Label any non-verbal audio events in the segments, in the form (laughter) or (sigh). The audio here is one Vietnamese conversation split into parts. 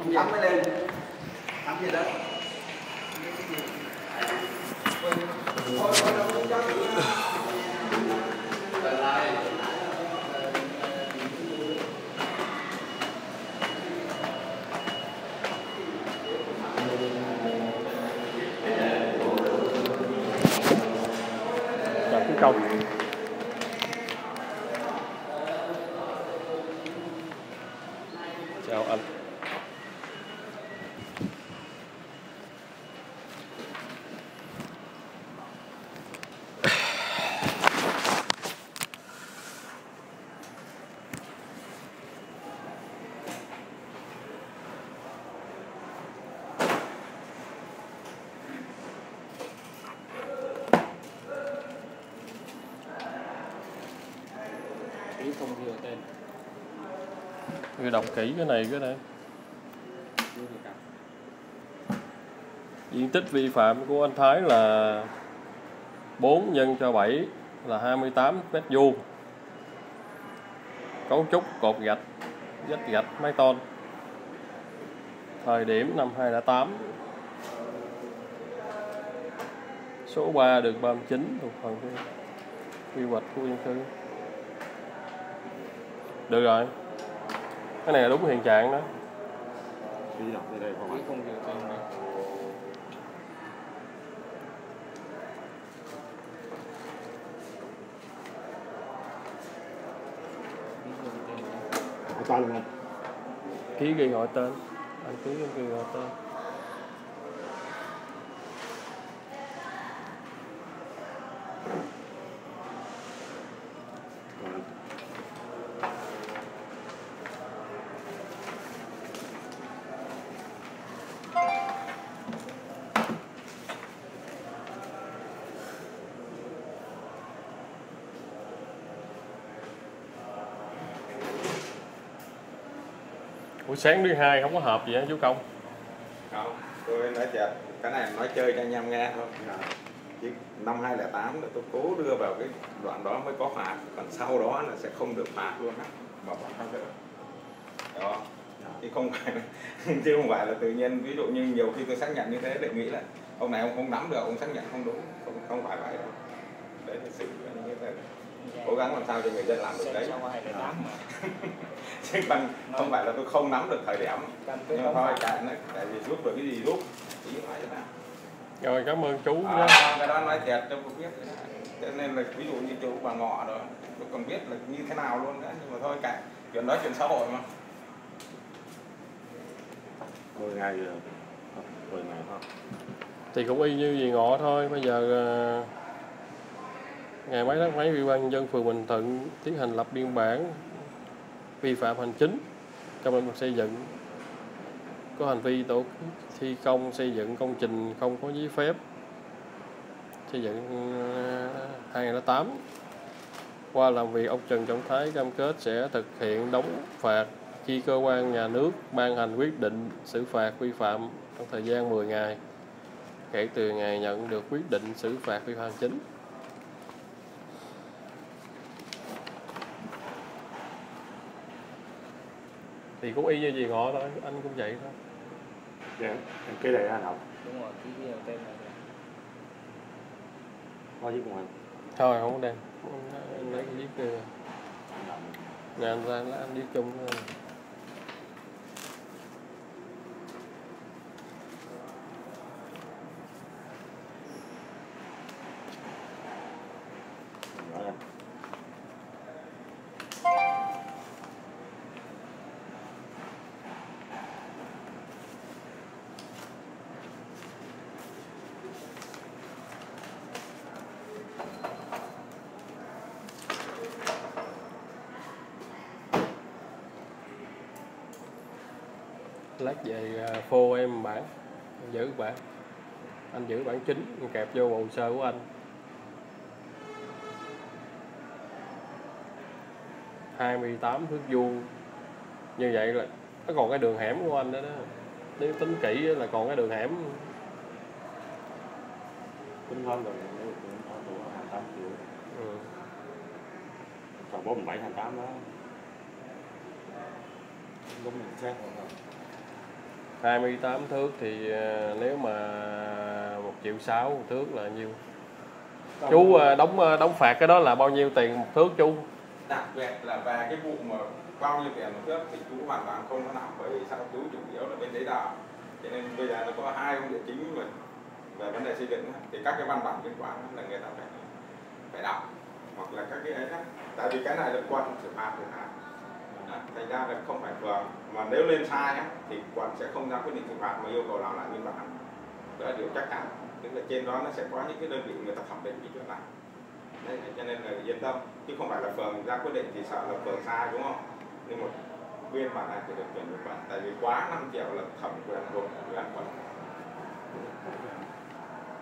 Tắm mới lên. Tắm gì đó. Chào quý công. Chào anh. Không ghi tên. Người đọc kỹ cái này cái này. Được diện tích vi phạm của anh Thái là 4 nhân cho 7 là 28 mét vuông. Cấu trúc cột gạch vách gạch mái tôn. Thời điểm năm 2008 số 3 đường 39 thuộc phần quy hoạch khu dân cư được rồi. Cái này là đúng hiện trạng đó. Đi đọc đây không ạ? tên luôn không? ký ghi gọi tên. Anh ký ghi gọi tên buổi sáng thứ hai không có hợp gì á chú công? Không, tôi nói thiệt Cái này nói chơi cho anh em nghe thôi. Chứ năm 2008 là tôi cố đưa vào cái đoạn đó mới có phạt Còn sau đó là sẽ không được phạt luôn á. Mà vẫn không được Đó chứ không phải là, (laughs) chứ không phải là tự nhiên ví dụ như nhiều khi tôi xác nhận như thế để nghĩ là ông này ông không nắm được ông xác nhận không đúng không không phải vậy đâu. Đấy là sự như thế cố gắng làm sao cho người dân làm được đấy. Mà chứ còn không phải là tôi không nắm được thời điểm. Nhưng mà thôi phải cái nó tại vì giúp được cái gì giúp. Ý nói thế nào. Rồi cảm ơn chú à, nhé cái đó nói thiệt cho tôi biết cho nên là ví dụ như chú bà ngọ rồi tôi còn biết là như thế nào luôn nữa nhưng mà thôi cả chuyện đó chuyện xã hội mà. 10 ngày rồi. Không, 10 ngày thôi. thì cũng y như gì ngọ thôi. Bây giờ à, ngày mấy tháng mấy, ủy ban nhân dân phường Bình Thuận tiến hành lập biên bản vi phạm hành chính trong lĩnh vực xây dựng. Có hành vi tổ thi công, xây dựng công trình không có giấy phép. Xây dựng ờ, 2008 qua làm việc, ông Trần Trọng Thái cam kết sẽ thực hiện đóng phạt khi cơ quan nhà nước ban hành quyết định xử phạt vi phạm trong thời gian 10 ngày, kể từ ngày nhận được quyết định xử phạt vi phạm chính. Thì cũng y như gì ngọ thôi anh cũng vậy thôi Dạ, em ký đây anh học. đúng rồi ký ghi tên này Có với cùng anh. thôi không có đem anh lấy cái viết kia nè anh ra anh viết chung thôi. Nói anh. Lát về à, phô em bản anh giữ bản anh giữ bản chính anh kẹp vô hồ sơ của anh hai mươi tám thước vuông như vậy là nó còn cái đường hẻm của anh đó đó nếu tính kỹ là còn cái đường hẻm Tính hơn rồi, đủ 28 triệu. ừ. Còn 47, 28 đó. Đúng mình xét rồi. Thôi. 28 thước thì à, nếu mà một triệu sáu một thước là nhiêu? Chú à, đóng à, đóng phạt cái đó là bao nhiêu tiền một thước chú? Đặc biệt là về cái vụ mà bao nhiêu tiền một thước thì chú hoàn toàn không có nắm bởi vì sao? Chú chủ yếu là bên giấy tờ cho nên bây giờ nó có hai ông địa chính mà về vấn đề xây dựng thì các cái văn bản liên quan là người ta phải phải đọc hoặc là các cái ấy đó tại vì cái này là quận xử phạt phạt Đó, thành ra là không phải phường. Mà nếu lên sai á, thì quận sẽ không ra quyết định xử phạt mà yêu cầu làm lại biên bản. Đó là điều chắc chắn. Tức là trên đó nó sẽ có những cái đơn vị người ta thẩm định cái chuyện này Đấy, cho nên là yên tâm. Chứ không phải là phường ra quyết định thì sợ là phường sai đúng không? Nhưng mà biên bản này thì được chuyển về bản tại vì quá 5 triệu là thẩm quyền của ủy ban quận.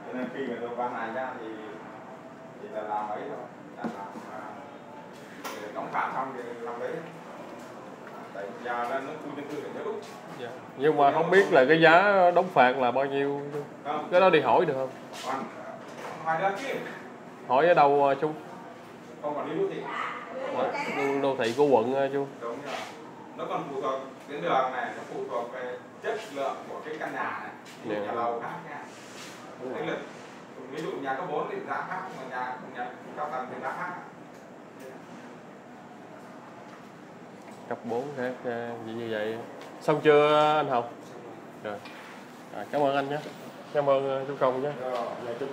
Cho nên khi người ta ban hành ra thì thì là làm ấy rồi. Là làm à, đóng phạt xong thì làm đấy tại nó khu dân cư Dạ. nhưng mà không biết là cái giá đóng phạt là bao nhiêu. Không. Cái đó đi hỏi được không? Hỏi ở đâu à, chú? Không đô thị. Đô, thị của quận à, chú. Đúng rồi. Nó còn phụ thuộc tuyến đường này nó phụ thuộc về chất lượng của cái căn nhà này. Dụ Dạ. nhà lầu khác nha. Tức là ví dụ nhà có bốn thì giá khác mà nhà nhà cao tầng thì giá khác cấp 4 khác ờ, gì như vậy. Xong chưa anh Hồng? Rồi. À, cảm ơn anh nhé. Cảm ơn ờ, chú công nhé. rồi, chú